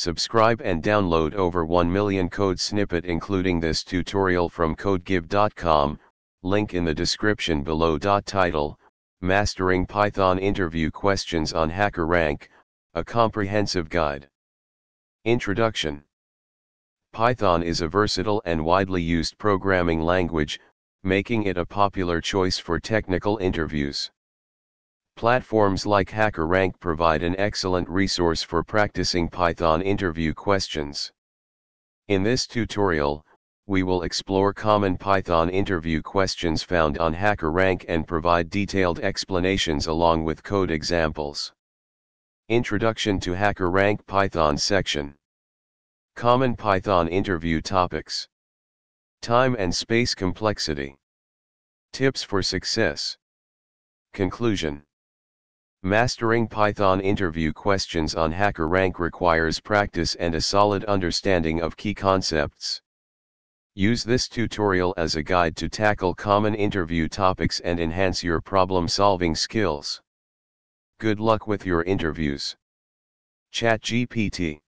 Subscribe and download over 1 million code snippet including this tutorial from codegive.com, link in the description below. Title, Mastering Python Interview Questions on HackerRank, a comprehensive guide. Introduction Python is a versatile and widely used programming language, making it a popular choice for technical interviews. Platforms like HackerRank provide an excellent resource for practicing Python interview questions. In this tutorial, we will explore common Python interview questions found on HackerRank and provide detailed explanations along with code examples. Introduction to HackerRank Python section. Common Python interview topics. Time and space complexity. Tips for success. Conclusion. Mastering Python interview questions on HackerRank requires practice and a solid understanding of key concepts. Use this tutorial as a guide to tackle common interview topics and enhance your problem-solving skills. Good luck with your interviews. ChatGPT